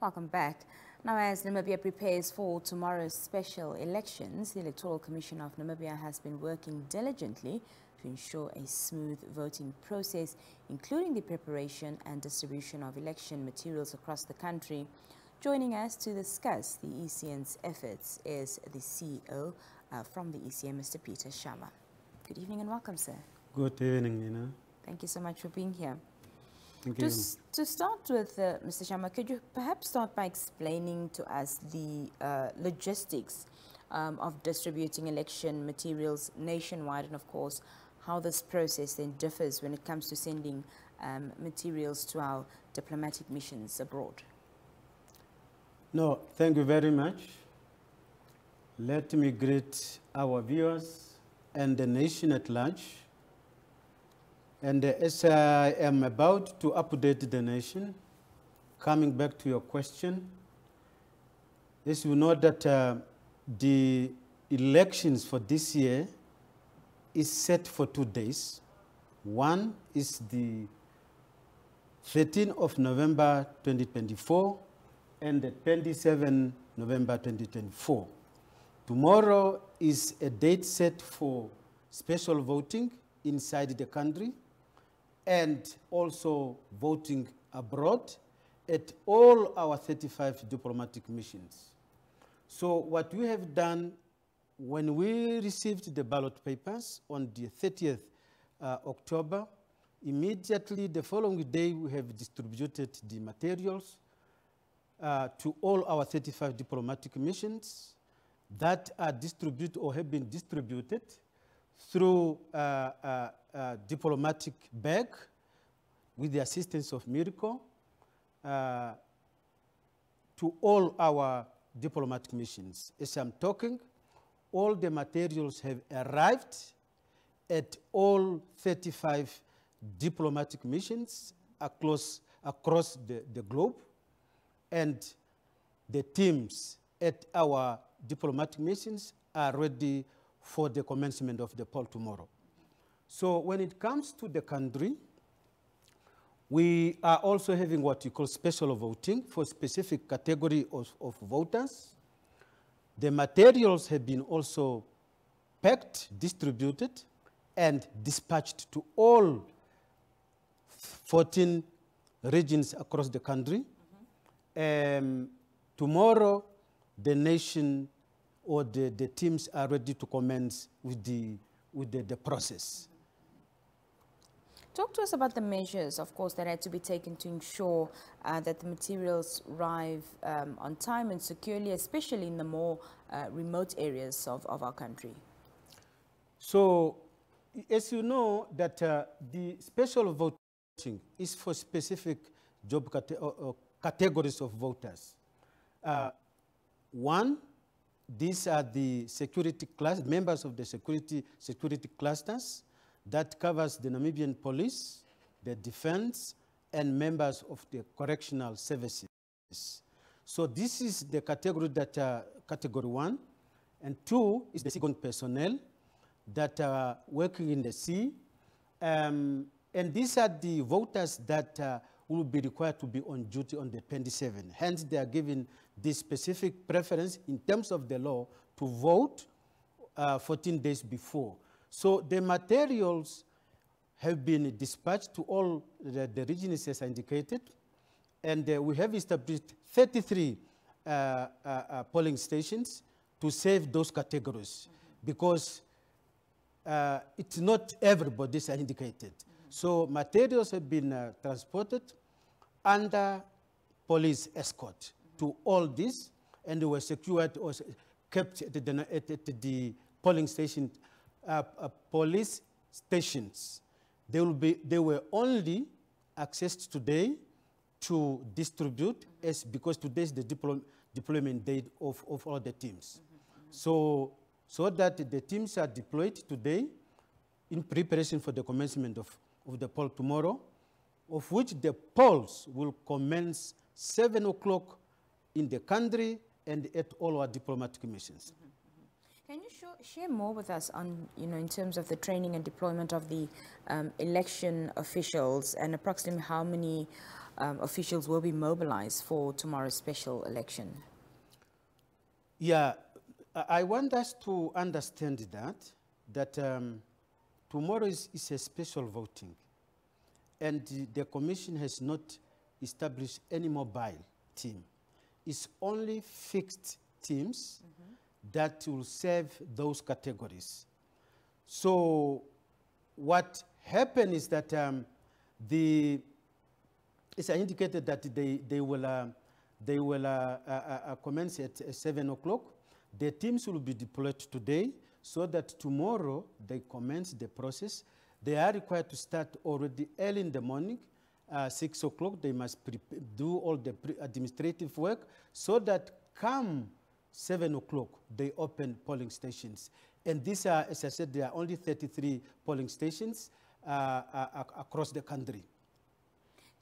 Welcome back. Now, as Namibia prepares for tomorrow's special elections, the Electoral Commission of Namibia has been working diligently to ensure a smooth voting process, including the preparation and distribution of election materials across the country. Joining us to discuss the ECN's efforts is the CEO uh, from the ECN, Mr. Peter Shaama. Good evening and welcome, sir. Good evening, Nina. Thank you so much for being here. To, to start with, uh, Mr. Shaama, could you perhaps start by explaining to us the uh, logistics um, of distributing election materials nationwide and, of course, how this process then differs when it comes to sending um, materials to our diplomatic missions abroad? No, thank you very much. Let me greet our viewers and the nation at large. And uh, as I am about to update the nation, coming back to your question, as you know that uh, the elections for this year is set for two days. One is the 13th of November 2024 and the 27th November 2024. Tomorrow is a date set for special voting inside the country and also voting abroad at all our 35 diplomatic missions. So what we have done when we received the ballot papers on the 30th uh, October, immediately the following day we have distributed the materials uh, to all our 35 diplomatic missions that are distributed or have been distributed through uh, diplomatic bag with the assistance of Miracle uh, to all our diplomatic missions. As I'm talking, all the materials have arrived at all 35 diplomatic missions across, across the, the globe and the teams at our diplomatic missions are ready for the commencement of the poll tomorrow. So when it comes to the country, we are also having what we call special voting for specific category of, of voters. The materials have been also packed, distributed, and dispatched to all 14 regions across the country. Um, tomorrow, the nation or the, the teams are ready to commence with the, with the, the process. Talk to us about the measures, of course, that had to be taken to ensure uh, that the materials arrive um, on time and securely, especially in the more uh, remote areas of, of our country. So, as you know, that uh, the special voting is for specific job cate- or- or categories of voters. Uh, one, these are the security class members of the security security clusters that covers the Namibian police, the defense, and members of the correctional services. So this is the category that uh, category one, and two is the second personnel that are working in the sea, um, and these are the voters that uh, will be required to be on duty on the 27. Hence, they are given this specific preference in terms of the law to vote uh, 14 days before. So the materials have been dispatched to all the, the regions as indicated, and uh, we have established 33 uh, uh, uh, polling stations to save those categories because uh, it's not everybody is indicated. So materials have been uh, transported under police escort to all this, and they were secured or kept at the, at, at the polling station, uh, uh, police stations. They will be. They were only accessed today to distribute, as because today is the deploy, deployment date of, of all the teams. So, so that the teams are deployed today in preparation for the commencement of, of the poll tomorrow, of which the polls will commence 7 o'clock in the country and at all our diplomatic missions. Can you show, share more with us on, you know, in terms of the training and deployment of the um, election officials and approximately how many um, officials will be mobilized for tomorrow's special election? Yeah, I want us to understand that, that um, tomorrow is, is a special voting. And the, commission has not established any mobile team. It's only fixed teams mm -hmm. That will serve those categories. So what happened is that um, the, it's indicated that they, they will, uh, they will uh, uh, uh commence at 7 o'clock. The teams will be deployed today so that tomorrow they commence the process. They are required to start already early in the morning, uh, 6 o'clock. They must do all the administrative work so that come 7 o'clock, they open polling stations. And these are, as I said, there are only 33 polling stations uh, uh, across the country.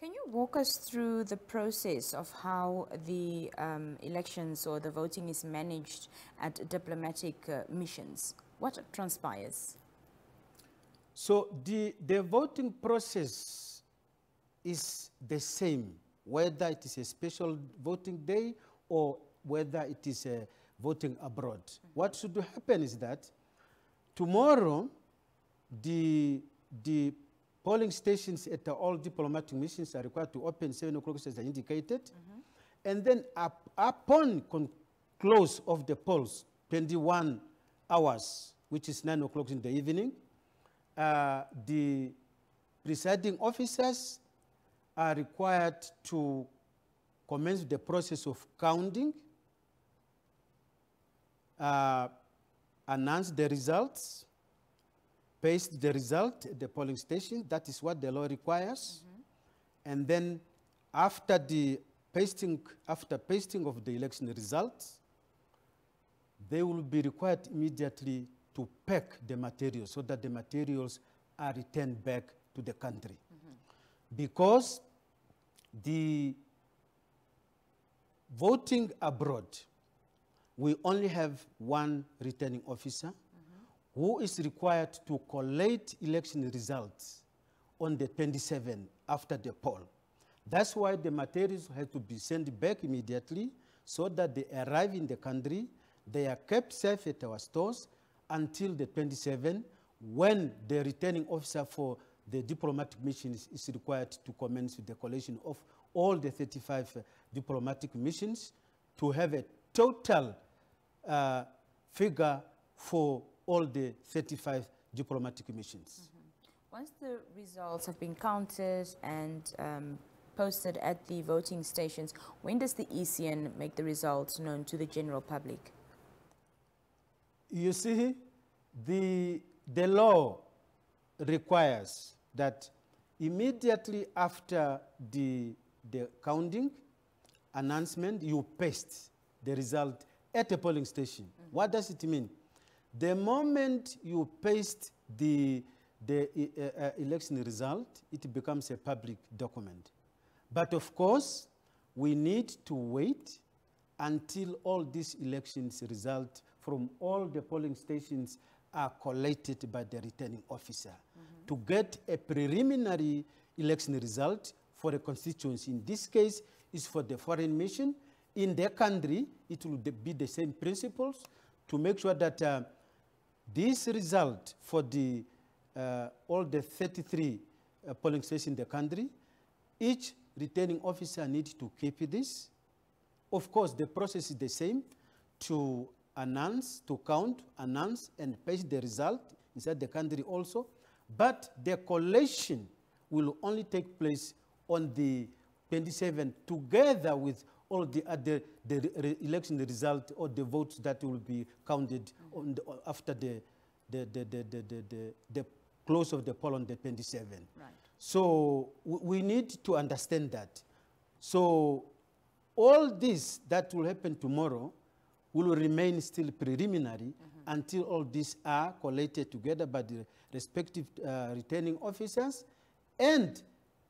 Can you walk us through the process of how the um, elections or the voting is managed at diplomatic uh, missions? What transpires? So the, the voting process is the same, whether it is a special voting day or whether it is a voting abroad. Mm -hmm. What should happen is that tomorrow, the, the polling stations at all diplomatic missions are required to open 7 o'clock as indicated. Mm -hmm. And then up, upon close of the polls, 21 hours, which is 9 o'clock in the evening, uh, the presiding officers are required to commence the process of counting uh, announce the results, paste the result at the polling station. That is what the law requires. Mm -hmm. And then after the pasting, after pasting of the election results, they will be required immediately to pack the materials so that the materials are returned back to the country. Mm -hmm. Because the voting abroad we only have one returning officer mm -hmm. who is required to collate election results on the 27th after the poll. That's why the materials have to be sent back immediately so that they arrive in the country. They are kept safe at our stores until the 27th when the returning officer for the diplomatic missions is, required to commence with the collation of all the 35 uh, diplomatic missions to have a total uh, figure for all the 35 diplomatic missions. Mm -hmm. Once the results have been counted and um, posted at the voting stations, when does the ECN make the results known to the general public? You see, the, the law requires that immediately after the, the counting announcement, you paste the result at a polling station. Mm -hmm. What does it mean? The moment you paste the, the uh, election result, it becomes a public document. But of course, we need to wait until all these elections result from all the polling stations are collated by the returning officer mm -hmm. to get a preliminary election result for a constituency. In this case, is for the foreign mission, in their country, it will be the same principles to make sure that uh, this result for the, uh, all the 33 uh, polling stations in the country, each returning officer needs to keep this. Of course, the process is the same to announce, to count, announce, and paste the result inside the country also. But the collation will only take place on the 27th together with all the, uh, the, the re election result or the votes that will be counted mm -hmm. the, after the, the, the, the, the, the, the, close of the poll on the 27th. Right. So we need to understand that. So all this that will happen tomorrow will remain still preliminary mm -hmm. until all these are collated together by the respective uh, returning officers and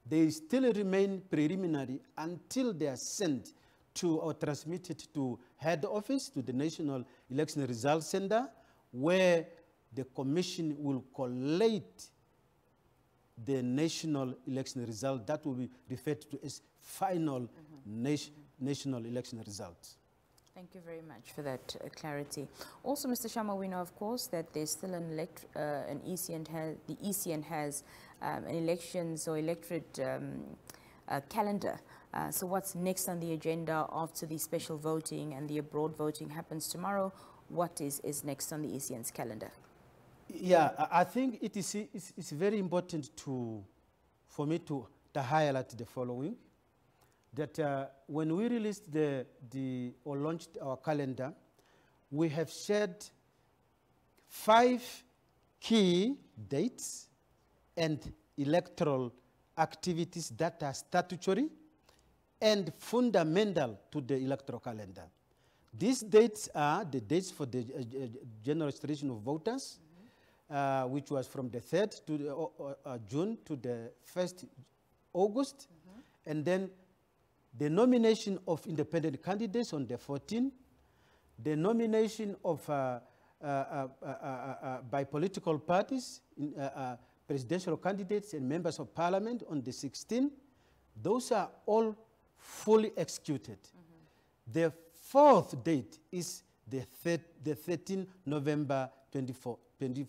they still remain preliminary until they are sent to or transmit it to head office, to the National Election Results Center, where the commission will collate the national election result that will be referred to as final nation, national election results. Thank you very much for that uh, clarity. Also, Mr. Shaama, we know, of course, that there's still an, elect uh, an ECN has, the ECN has um, an elections or electorate um, calendar. Uh, so what's next on the agenda after the special voting and the abroad voting happens tomorrow? What is, is next on the ECN's calendar? Yeah, I think it is it's, it's very important to, for me to, to highlight the following. That uh, when we released the, the, or launched our calendar, we have shared five key dates and electoral activities that are statutory and fundamental to the electoral calendar. These dates are the dates for the uh, uh, general registration of voters, uh, which was from the 3rd to the, uh, uh, June to the 1st August, and then the nomination of independent candidates on the 14th, the nomination of uh, uh, uh, uh, uh, by political parties, in, uh, uh, presidential candidates and members of parliament on the 16th, those are all fully executed. The fourth date is the, thir the 13 November 24, 20,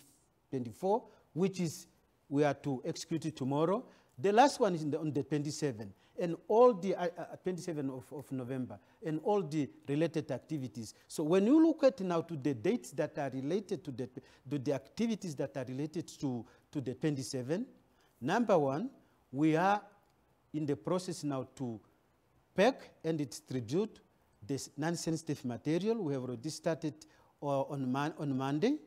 24, which is we are to execute it tomorrow. The last one is the, on the 27th, and all the uh, uh, 27 of, of November, and all the related activities. So when you look at now to the dates that are related to the, to the activities that are related to, to the 27, number one, we are in the process now to pack and distribute this non-sensitive material. We have already started uh, on, on Monday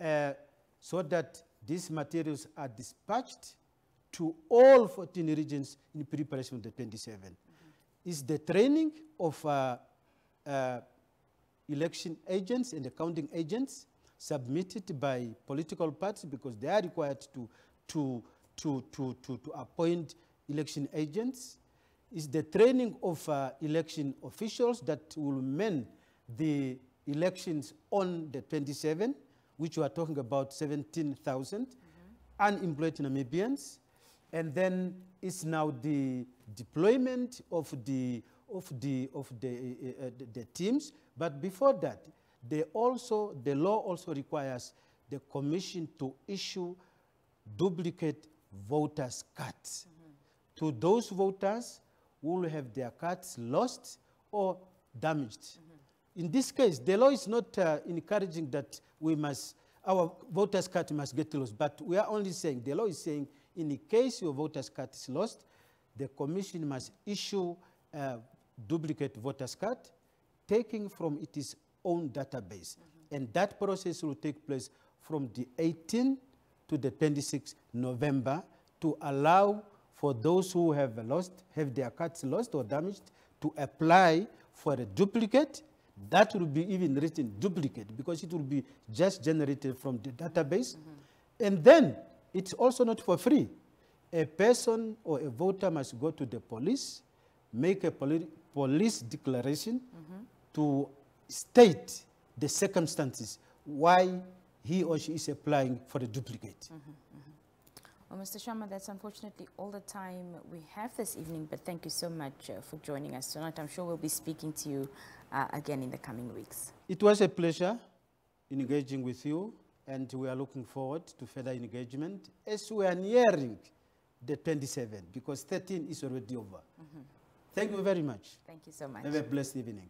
uh, so that these materials are dispatched to all 14 regions in preparation of the 27. Is the training of uh, uh, election agents and accounting agents submitted by political parties because they are required to, to, to, to, to, to appoint election agents is the training of uh, election officials that will man the elections on the 27, which we are talking about 17,000 unemployed Namibians. And then it's now the deployment of the, of the, of the, uh, uh, the, the teams. But before that, they also, the law also requires the commission to issue duplicate voters' cards to those voters who will have their cards lost or damaged. In this case, the law is not uh, encouraging that we must, our voters' card must get lost, but we are only saying, the law is saying, in the case your voters' card is lost, the commission must issue a duplicate voters' card, taking from its own database. And that process will take place from the 18th to the 26th November to allow for those who have lost, have their cards lost or damaged, to apply for a duplicate. That will be even written duplicate because it will be just generated from the database. Mm-hmm. And then it's also not for free. A person or a voter must go to the police, make a poli police declaration mm-hmm. to state the circumstances why he or she is applying for a duplicate. Well, Mr. Shaama, that's unfortunately all the time we have this evening, but thank you so much uh, for joining us tonight. I'm sure we'll be speaking to you uh, again in the coming weeks. It was a pleasure engaging with you, and we are looking forward to further engagement as we are nearing the 27, because 13 is already over. Thank you very much. Thank you so much. Have a blessed evening.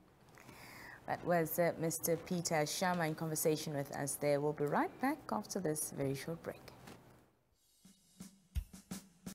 That was uh, Mr. Peter Shaama in conversation with us there. We'll be right back after this very short break.